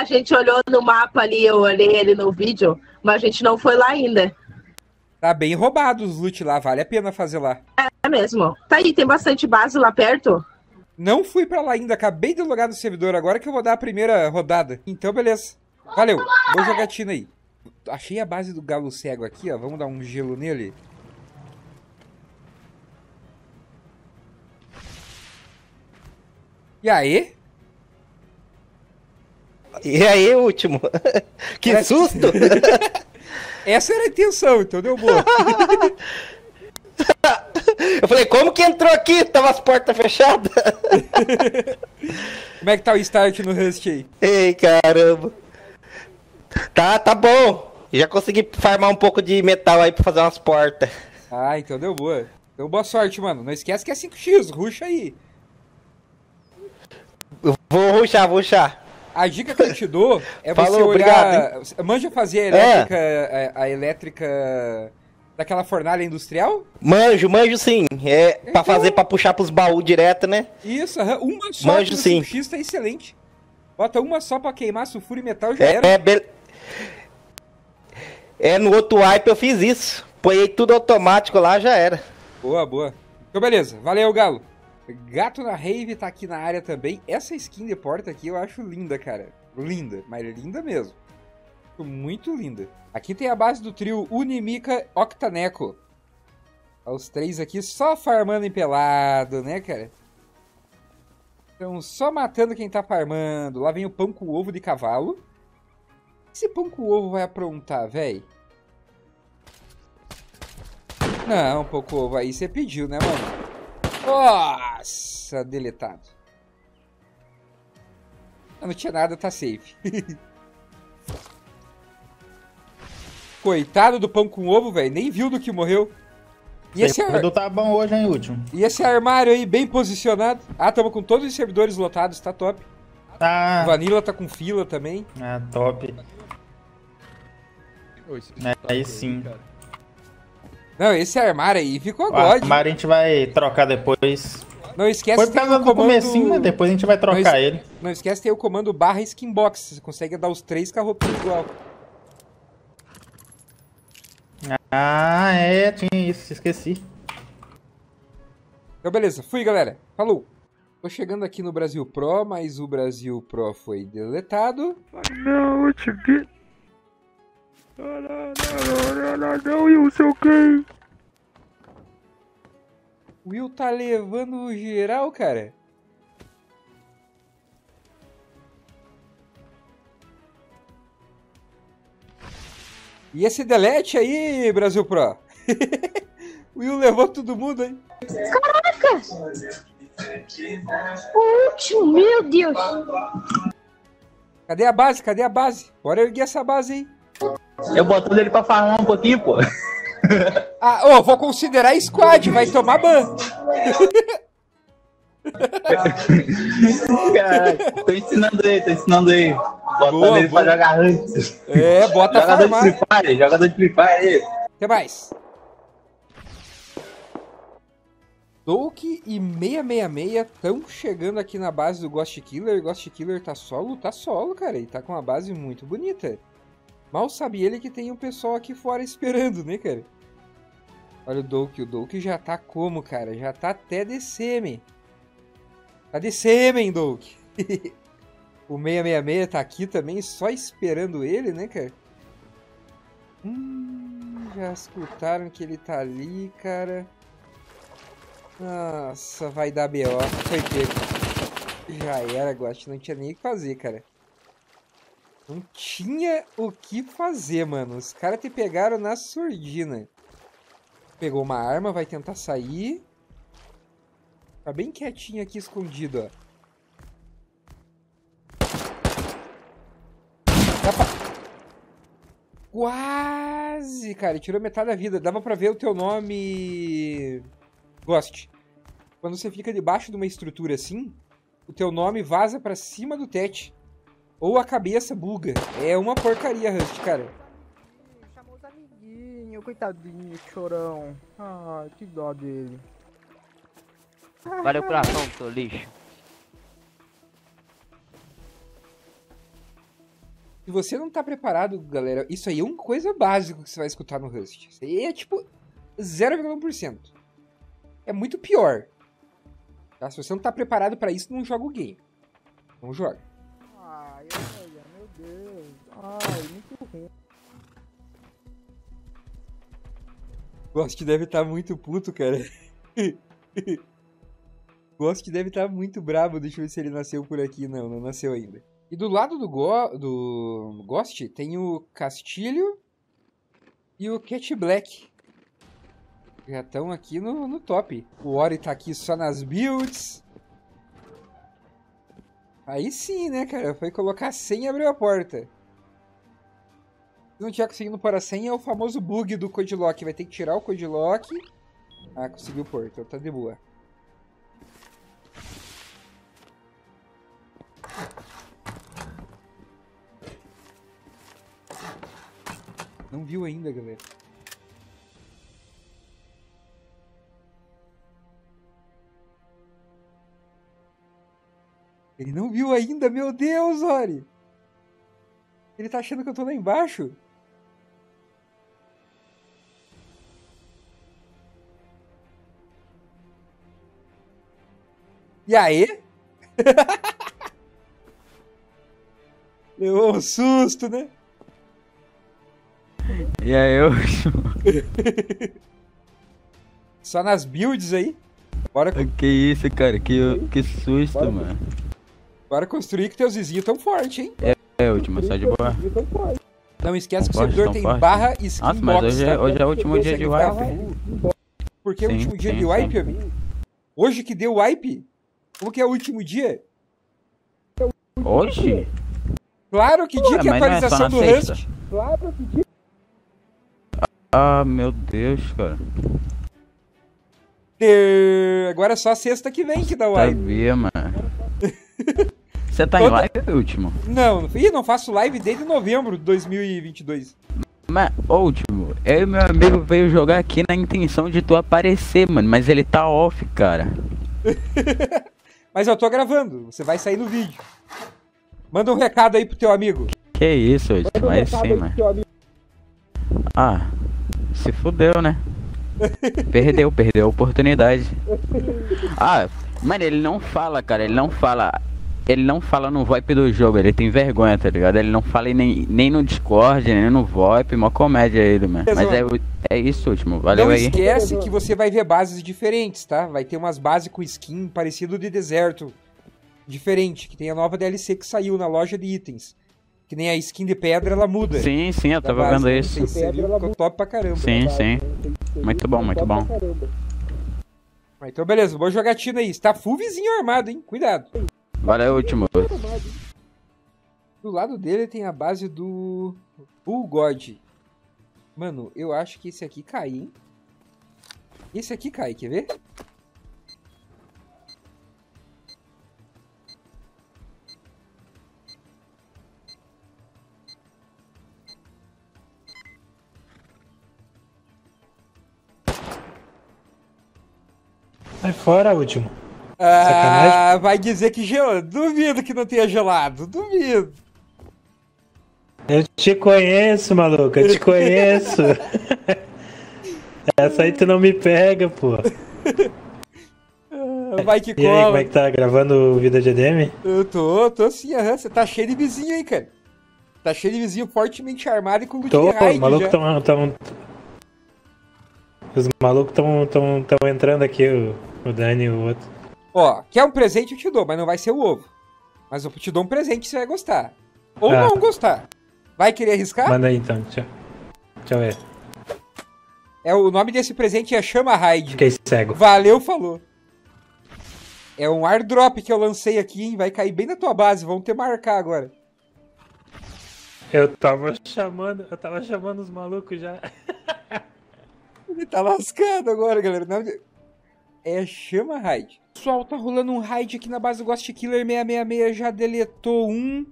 A gente olhou no mapa ali, eu olhei ele no vídeo, mas a gente não foi lá ainda. Tá bem roubado os loot lá, vale a pena fazer lá. É mesmo. Tá aí, tem bastante base lá perto. Não fui pra lá ainda, acabei de logar no servidor agora que eu vou dar a primeira rodada. Então, beleza. Valeu, vou jogar Tina aí. Achei a base do galo cego aqui, ó. Vamos dar um gelo nele. E aí? E aí, último? que susto! Essa era a intenção, então deu boa. Eu falei, como que entrou aqui? Tava as portas fechadas. Como é que tá o start no Rust aí? Ei, caramba. Tá, tá bom. Já consegui farmar um pouco de metal aí pra fazer umas portas. Ah, então deu boa. Então boa sorte, mano. Não esquece que é 5x, ruxa aí. Eu Vou ruxar, vou ruxar. A dica que eu te dou é você Falou, olhar. Manja fazer a elétrica, a, a elétrica daquela fornalha industrial? Manjo, manjo sim. É pra Então- fazer pra puxar pros baús direto, né? Isso, aham, uma só Manjo sim. 5x tá excelente. Bota uma só pra queimar sulfuro e metal já É, era. é, bel- é, no outro wipe eu fiz isso. Põe tudo automático lá, já era. Boa, boa. Então beleza, valeu, Galo. Gato na Rave tá aqui na área também. Essa skin de porta aqui eu acho linda, cara. Linda, mas linda mesmo. Muito linda. Aqui tem a base do trio Unimika Octaneco. Os três aqui só farmando em pelado, né, cara? Então, só matando quem tá farmando. Lá vem o pão com ovo de cavalo. O que esse pão com ovo vai aprontar, véi? Não, pão com ovo aí você pediu, né, mano? Nossa, deletado. Ah, Não tinha nada, tá safe. Coitado do pão com ovo, velho. Nem viu do que morreu. E esse, ar... Tá bom hoje, hein, último? e esse armário aí, bem posicionado. Ah, tamo com todos os servidores lotados, tá top. Tá. Vanilla tá com fila também. Ah, top. Aí sim. Não, esse armário aí ficou O god. armário a gente vai trocar depois. Não esquece Foi por tem causa o do comando... comecinho, né? Depois a gente vai trocar Não, ele. Não esquece que tem o comando barra skinbox. Você consegue dar os três com a roupinha igual. Ah, é, tinha isso, esqueci. Então, beleza. Fui, galera. Falou. Tô chegando aqui no Brasil Pro, mas o Brasil Pro foi deletado. Não, eu te vi. Não, não, Will, seu quem? Will tá levando geral, cara. E esse delete aí, Brasil Pro? Will levou todo mundo, hein? O último, meu Deus. Cadê a base? Cadê a base? Bora erguer essa base aí. Eu botando ele pra farmar um pouquinho, pô. Ah, ô, vou considerar squad, vai tomar ban. Caraca, tô ensinando ele, tô ensinando ele. Botando Boa, ele boa. pra jogar antes. É, bota Jogador de farmar. Free Fire, jogador de Free Fire aí. Até mais. Douk e 666 estão chegando aqui na base do Ghost Killer. Ghost Killer tá solo? Tá solo, cara. E tá com uma base muito bonita. Mal sabe ele que tem um pessoal aqui fora esperando, né, cara? Olha o Douk. O Douk já tá como, cara? Já tá até de semi. Tá de semi, Douk. o 666 tá aqui também, só esperando ele, né, cara? Hum, já escutaram que ele tá ali, cara. Nossa, vai dar BO. Foi pego. Já era, Ghost. Não tinha nem o que fazer, cara. Não tinha o que fazer, mano. Os caras te pegaram na surdina. Pegou uma arma, vai tentar sair. Tá bem quietinho aqui, escondido, ó. Quase, cara. Tirou metade da vida. Dava pra ver o teu nome... Ghost. Quando você fica debaixo de uma estrutura assim, o teu nome vaza pra cima do tete. Ou a cabeça buga. É uma porcaria, Rust, cara. Chamou os amiguinhos, coitadinho, chorão. Ai, que dó dele. Valeu coração, seu lixo. Se você não tá preparado, galera, isso aí é uma coisa básica que você vai escutar no Rust. Isso aí é tipo 0,1%. É muito pior. Tá? Se você não tá preparado pra isso, não joga o game. Não joga. Olha, meu Deus. Ai, muito ruim. Ghost deve estar muito puto, cara. Ghost deve estar muito bravo. Deixa eu ver se ele nasceu por aqui. Não, não nasceu ainda. E do lado do, Go do Ghost tem o Castilho e o Cat Black. Já estão aqui no, no top. O Ori tá aqui só nas builds. Aí sim, né, cara? Foi colocar senha e abriu a porta. Não tiver conseguindo pôr a senha, é o famoso bug do Codlock. Vai ter que tirar o Codlock. Ah, conseguiu pôr, então tá de boa. Não viu ainda, galera. Ele não viu ainda, meu Deus, Ori! Ele tá achando que eu tô lá embaixo? E aí? Levou um susto, né? E aí, eu. Só nas builds aí. Bora, que isso, cara? Que, que susto, mano. Bora construir que teus vizinhos tão forte, hein? É, última, só de boa. Não esquece que o Forte, servidor tem forte. barra skin Nossa, mas box, hoje é, tá? hoje é o último dia de wipe. Por que o Sim, último dia sim, de wipe, sim. amigo? Hoje que deu wipe? Como que é o último dia? Hoje? Claro, que dia Ué, que é a é só atualização na do sexta? Rust? Claro, que dia. Ah, meu Deus, cara. É, Agora é só sexta que vem que dá wipe. Sabia, mano. Você tá em Toda- live, último? Não, ih, não faço live desde novembro de 2022. Mas, último, eu e meu amigo veio jogar aqui na intenção de tu aparecer, mano. Mas ele tá off, cara. Mas eu tô gravando, você vai sair no vídeo. Manda um recado aí pro teu amigo. Que isso, último. Aí sim, mano. Ah, se fudeu, né? Perdeu, perdeu a oportunidade. Ah, mano, ele não fala, cara, ele não fala. Ele não fala no VoIP do jogo, ele tem vergonha, tá ligado? Ele não fala nem, nem no Discord, nem no VoIP, uma comédia ele, mano. Mas é, é isso, último. Valeu não aí. esquece que você vai ver bases diferentes, tá? Vai ter umas bases com skin parecido de deserto. Diferente, que tem a nova DLC que saiu na loja de itens. Que nem a skin de pedra, ela muda. Sim, sim, eu tava vendo né? isso. Seria, ficou top pra caramba. Sim, sim. Muito bom, muito bom. Então beleza, boa jogatina aí. Está full vizinho armado, hein? Cuidado. Valeu, último. Do lado dele tem a base do Bull God. Mano, eu acho que esse aqui cai, hein? Esse aqui cai, quer ver? Sai fora, último. Ah, vai dizer que gelado. Duvido que não tenha gelado. Duvido. Eu te conheço, maluco, eu te conheço. Essa aí tu não me pega, pô. Ah, Vai que E aí, como cola. é que tá gravando Vida de EDM? Eu tô, tô sim, aham. Você tá cheio de vizinho aí, cara. Tá cheio de vizinho fortemente armado e com loot Tô, os malucos tão, tão. Os malucos tão, tão, tão entrando aqui, o, o Dani e o outro. Ó, quer um presente eu te dou, mas não vai ser o ovo. Mas eu te dou um presente você vai gostar. Ou Ah. não gostar. Vai querer arriscar? Manda aí então, tchau. Deixa eu ver. É, o nome desse presente é Chama Raid. Fiquei cego. Valeu, falou. É um airdrop que eu lancei aqui, hein? Vai cair bem na tua base. Vamos ter marcar agora. Eu tava chamando, eu tava chamando os malucos já. Ele tá lascado agora, galera. É Chama Raid. Pessoal, tá rolando um raid aqui na base do Ghost Killer 666. Já deletou um.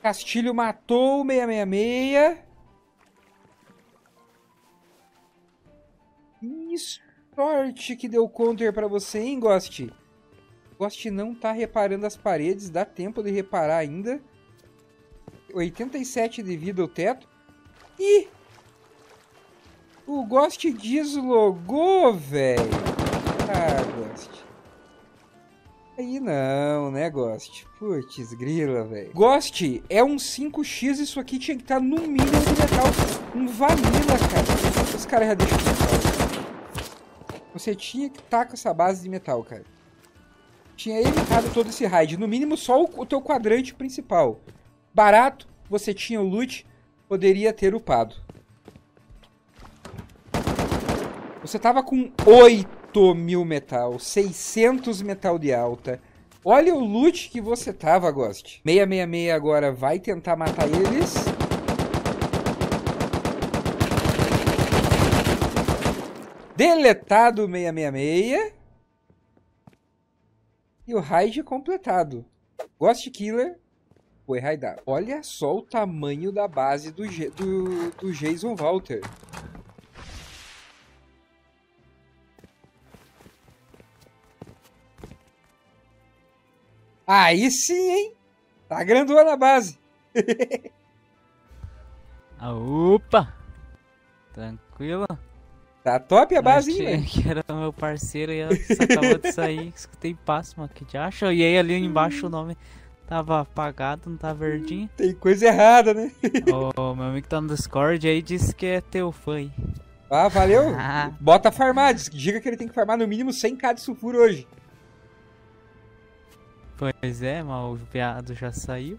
Castilho matou o 666. Que sorte que deu counter pra você, hein, Ghost? Ghost não tá reparando as paredes, dá tempo de reparar ainda. 87 de vida o teto. Ih! O Ghost deslogou, velho. Ah, Ghost. Aí não, né, Ghost? Putz, grila, velho. Ghost é um 5x, isso aqui tinha que estar no mínimo de metal. Um vanilla, cara. Os caras já deixam de metal. Você tinha que estar com essa base de metal, cara. Tinha evitado todo esse raid. No mínimo, só o, o teu quadrante principal. Barato, você tinha o loot, poderia ter upado. Você tava com 8 mil metal, 600 metal de alta. Olha o loot que você tava, Ghost. 666 agora vai tentar matar eles. Deletado 666. E o raid completado. Ghost Killer foi raidado. Olha só o tamanho da base do, do, do Jason Walter. Aí sim, hein? Tá grandona a base. ah, opa! Tranquilo. Tá top a base, hein, que era meu parceiro e acabou de sair. Escutei passo, mano. Que acha? E aí ali embaixo o nome tava apagado, não tá verdinho. Tem coisa errada, né? o meu amigo tá no Discord aí disse que é teu fã. Hein? Ah, valeu. Bota farmar. Diga que ele tem que farmar no mínimo 100k de sulfuro hoje. Pois é, mas o viado já saiu.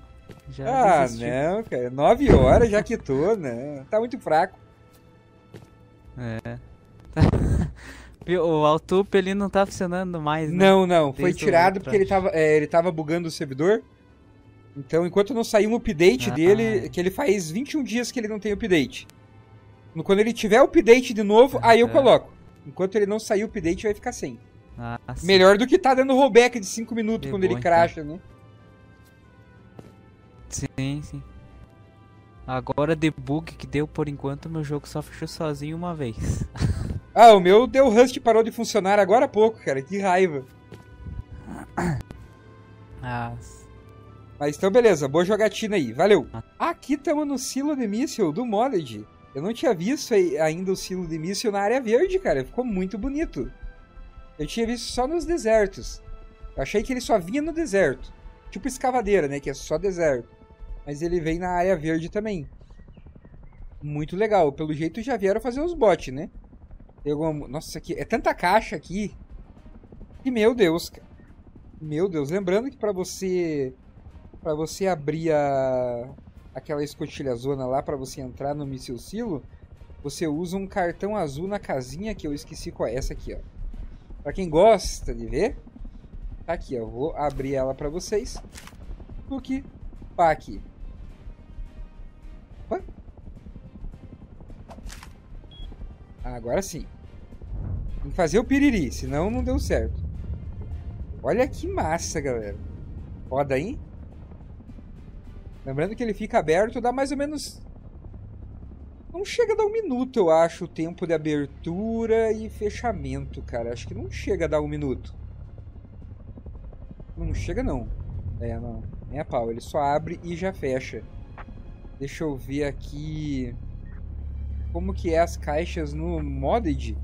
Já ah, desistiu. não, cara. 9 horas já quitou, né? Tá muito fraco. É. o Altup ele não tá funcionando mais, né? Não, não. Foi Desde tirado porque ele tava, é, ele tava bugando o servidor. Então, enquanto não sair um update Ah. dele, que ele faz 21 dias que ele não tem update. Quando ele tiver update de novo, aí eu É. coloco. Enquanto ele não sair o update, vai ficar sem. Ah. Melhor do que tá dando rollback de 5 minutos De quando boa, ele então. cracha, né? Sim, sim. Agora debug que deu por enquanto, meu jogo só fechou sozinho uma vez. Ah, o meu deu Rust parou de funcionar agora há pouco, cara. Que raiva. Ah, Mas então, beleza. Boa jogatina aí. Valeu. Aqui estamos no silo de míssil do Modded. Eu não tinha visto ainda o silo de míssil na área verde, cara. Ficou muito bonito. Eu tinha visto só nos desertos. Eu achei que ele só vinha no deserto. Tipo escavadeira, né? Que é só deserto. Mas ele vem na área verde também. Muito legal. Pelo jeito já vieram fazer os bots, né? Tem alguma... Nossa, aqui é tanta caixa aqui. E meu Deus, cara. Meu Deus, lembrando que pra você para você abrir a aquela escotilha zona lá para você entrar no míssil silo, você usa um cartão azul na casinha que eu esqueci qual é essa aqui, ó. Para quem gosta de ver, aqui. Eu vou abrir ela para vocês. Porque pá aqui. Ah, agora sim. Tem que fazer o piriri, senão não deu certo. Olha que massa, galera. Roda aí. Lembrando que ele fica aberto, dá mais ou menos. Não chega a dar um minuto, eu acho, o tempo de abertura e fechamento, cara. Acho que não chega a dar um minuto. Não chega, não. É, não. Nem a pau. Ele só abre e já fecha. Deixa eu ver aqui. Como que é as caixas no Modded.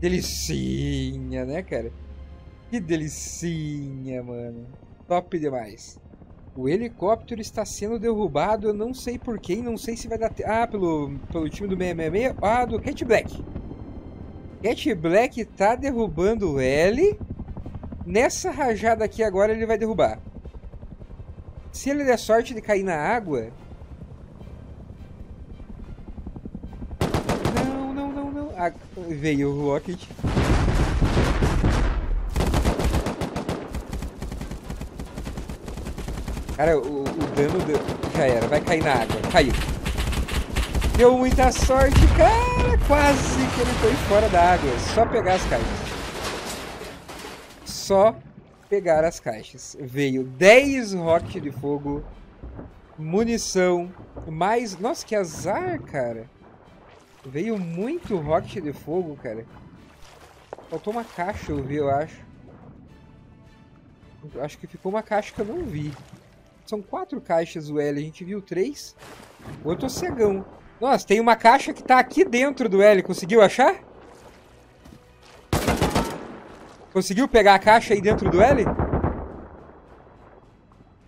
Delicinha, né, cara? Que delicinha, mano. Top demais. O helicóptero está sendo derrubado, eu não sei por quem, não sei se vai dar... Ah, pelo, pelo time do 666. Ah, do Cat Black. Cat Black tá derrubando o L. Nessa rajada aqui agora ele vai derrubar. Se ele der sorte de cair na água... Não, não, não, não. Ah, veio o Rocket. Cara, o, o dano deu- já era, vai cair na água. Caiu. Deu muita sorte, cara. Quase que ele foi fora da água. Só pegar as caixas. Só pegar as caixas. Veio 10 rocket de fogo, munição, mais. Nossa, que azar, cara. Veio muito rocket de fogo, cara. Faltou uma caixa, eu vi, eu acho. Acho que ficou uma caixa que eu não vi. São quatro caixas o L, a gente viu três. Ou eu tô cegão. Nossa, tem uma caixa que tá aqui dentro do L. Conseguiu achar? Conseguiu pegar a caixa aí dentro do L?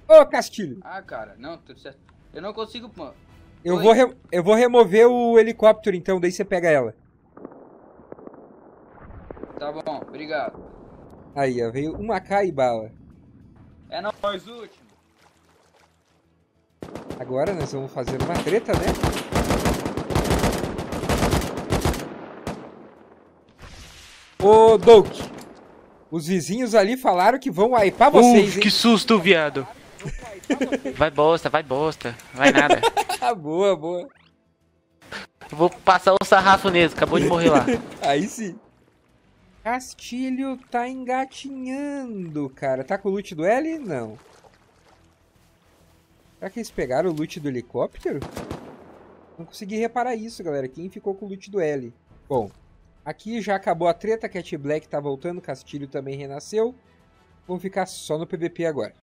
Ô, Castilho! Ah, cara, não, tudo certo. Eu não consigo. Eu Oi. vou, re- eu vou remover o helicóptero então, daí você pega ela. Tá bom, obrigado. Aí, ó, veio uma K e bala. É nóis, último. Agora nós vamos fazer uma treta, né? Ô, Doug, os vizinhos ali falaram que vão wipear vocês, Uf, hein? que susto, viado. Vai bosta, vai bosta. Vai nada. boa, boa. Eu vou passar o sarrafo nele, acabou de morrer lá. Aí sim. Castilho tá engatinhando, cara. Tá com o loot do L? Não. Será que eles pegaram o loot do helicóptero? Não consegui reparar isso, galera. Quem ficou com o loot do L? Bom, aqui já acabou a treta. Cat Black tá voltando. Castilho também renasceu. Vamos ficar só no PVP agora.